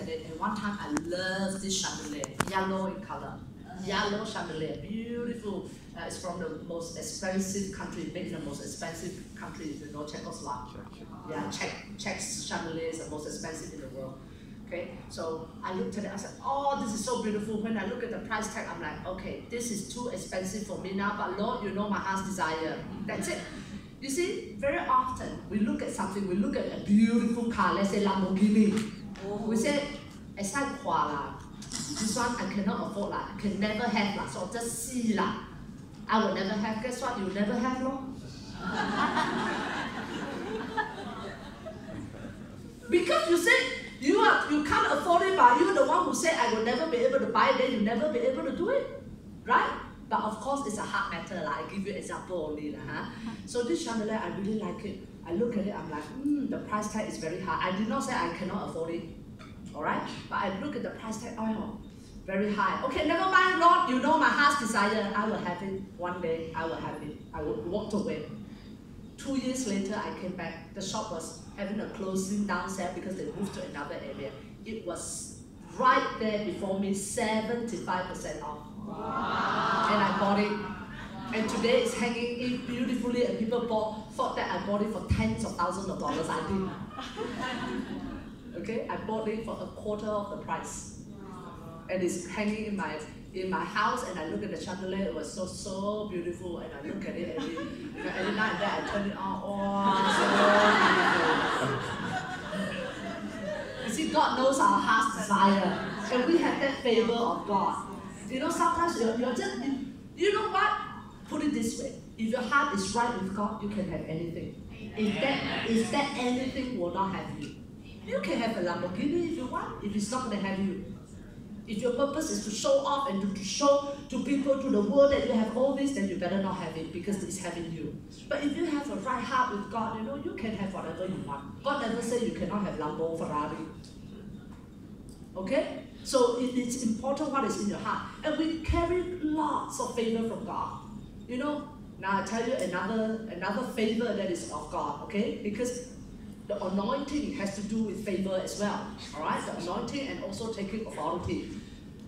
at it, and one time I love this chandelier, yellow in color. Yellow chandelier, beautiful. Uh, it's from the most expensive country, made in the most expensive country, you know, Czechoslovakia. Yeah, Czech, Czech chandelier is the most expensive in the world. Okay, so I looked at it, I said, oh, this is so beautiful. When I look at the price tag, I'm like, okay, this is too expensive for me now, but Lord, you know my heart's desire. That's it. You see, very often we look at something, we look at a beautiful car, let's say Lamborghini. We it's like lah. This one I cannot afford lah. I can never have lah. So just see lah. I will never have. Guess what? You never have lor. because you said you are you can't afford it, but you're the one who said I will never be able to buy it, then you never be able to do it. Right? But of course it's a hard matter. Like, I give you example only. Lah, huh? So this chandelier, I really like it. I look at it, I'm like, hmm, the price tag is very high. I did not say I cannot afford it. Alright? But I look at the price tag, oh, very high. Okay, never mind, Lord, you know my heart's desire. I will have it one day. I will have it. I will walk away. Two years later, I came back. The shop was having a closing down sale because they moved to another area. It was right there before me, 75% off. Wow. And I bought it. And today it's hanging in beautifully and people bought, thought that I bought it for tens of thousands of dollars. I didn't. Okay, I bought it for a quarter of the price. And it's hanging in my in my house and I look at the chandelier, it was so so beautiful and I look at it every, every night and then I turn it on, oh so beautiful. God knows our heart's desire. And we have that favor of God. You know, sometimes you're, you're just, you, you know what? Put it this way. If your heart is right with God, you can have anything. If that, if that anything will not have you. You can have a Lamborghini if you want, if it's not going to have you. If your purpose is to show off and to, to show to people, to the world that you have all this, then you better not have it because it's having you. But if you have a right heart with God, you know, you can have whatever you want. God never said you cannot have Lambo, Ferrari. Okay? So it, it's important what is in your heart. And we carry lots of favor from God. You know, now I tell you another another favor that is of God, okay? Because the anointing has to do with favor as well. Alright? The anointing and also taking authority.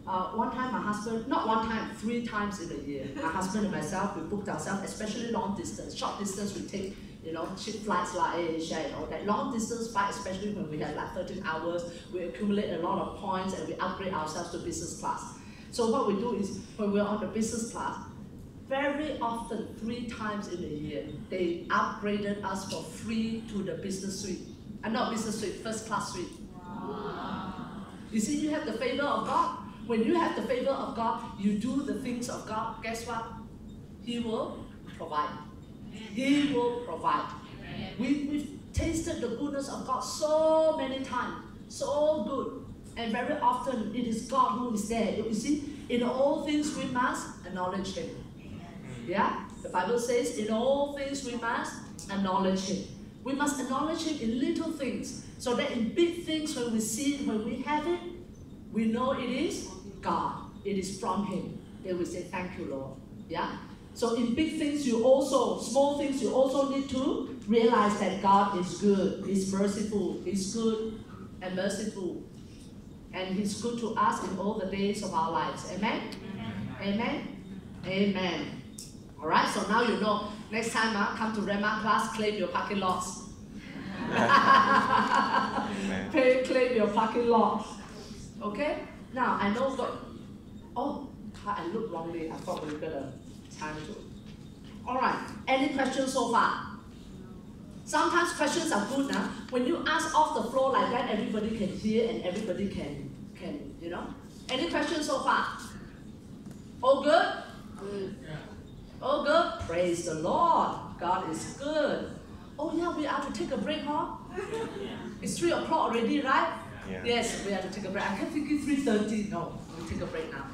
Uh, one time my husband, not one time, three times in a year, my husband and myself, we booked ourselves, especially long distance. Short distance we take, you know, cheap flights like Asia and all that. Long distance flight, especially when we have like 13 hours, we accumulate a lot of points and we upgrade ourselves to business class. So what we do is, when we're on the business class, very often, three times in a year, they upgraded us for free to the business suite. And uh, not business suite, first class suite. Wow. You see, you have the favor of God. When you have the favor of God, you do the things of God, guess what? He will provide. He will provide. We, we've tasted the goodness of God so many times, so good. And very often it is God who is there. You see, in all things we must acknowledge Him. Yeah? The Bible says, in all things we must acknowledge Him. We must acknowledge Him in little things, so that in big things, when we see it, when we have it, we know it is God. It is from Him. Then we say, Thank you, Lord. Yeah? So in big things, you also, small things, you also need to realize that God is good, He's merciful, He's good and merciful. And He's good to us in all the days of our lives. Amen? Amen? Amen. All right, so now you know. Next time, uh, come to Rhema class, claim your parking lots. Pay, claim your parking lots. Okay? Now, I know what. Oh, I looked wrongly. I thought we were going to time to. All right, any questions so far? Sometimes questions are good now. When you ask off the floor like that, everybody can hear and everybody can, can you know. Any questions so far? All good? Good. Oh, good. Praise the Lord. God is good. Oh, yeah, we have to take a break, huh? It's 3 o'clock already, right? Yeah. Yes, we have to take a break. I can't think it's 3.30. No, we take a break now.